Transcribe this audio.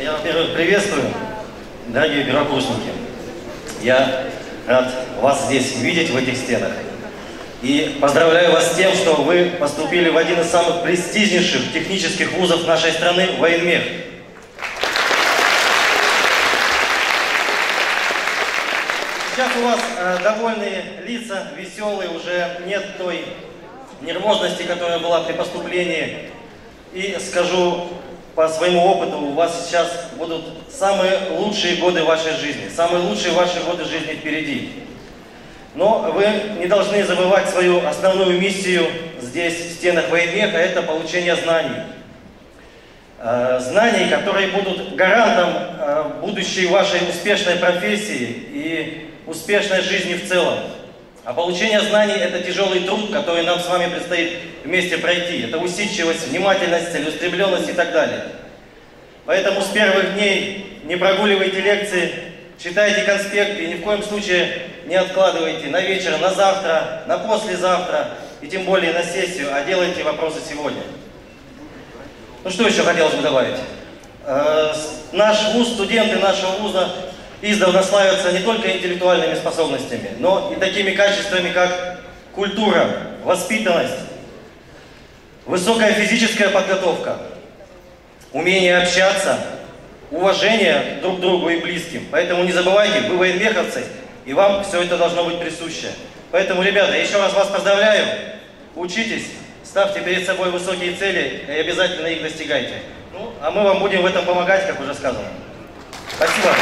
Я, во-первых, приветствую, дорогие первокурсники. Я рад вас здесь видеть в этих стенах. И поздравляю вас с тем, что вы поступили в один из самых престижнейших технических вузов нашей страны – военмех. Сейчас у вас э, довольные лица, веселые, уже нет той нервозности, которая была при поступлении. И скажу по своему опыту, у вас сейчас будут самые лучшие годы вашей жизни, самые лучшие ваши годы жизни впереди. Но вы не должны забывать свою основную миссию здесь, в стенах военмеха, это получение знаний. Э, знаний, которые будут гарантом э, будущей вашей успешной профессии и успешной жизни в целом. А получение знаний – это тяжелый труд, который нам с вами предстоит вместе пройти. Это усидчивость, внимательность, целеустремленность и так далее. Поэтому с первых дней не прогуливайте лекции, читайте конспекты и ни в коем случае не откладывайте на вечер, на завтра, на послезавтра и тем более на сессию, а делайте вопросы сегодня. Ну что еще хотелось бы добавить? Э, наш вуз, студенты нашего вуза издавна славятся не только интеллектуальными способностями, но и такими качествами, как культура, воспитанность, высокая физическая подготовка, умение общаться, уважение друг к другу и близким. Поэтому не забывайте, вы военмеховцы, и вам все это должно быть присуще. Поэтому, ребята, еще раз вас поздравляю, учитесь, ставьте перед собой высокие цели и обязательно их достигайте. Ну, а мы вам будем в этом помогать, как уже сказано. Спасибо.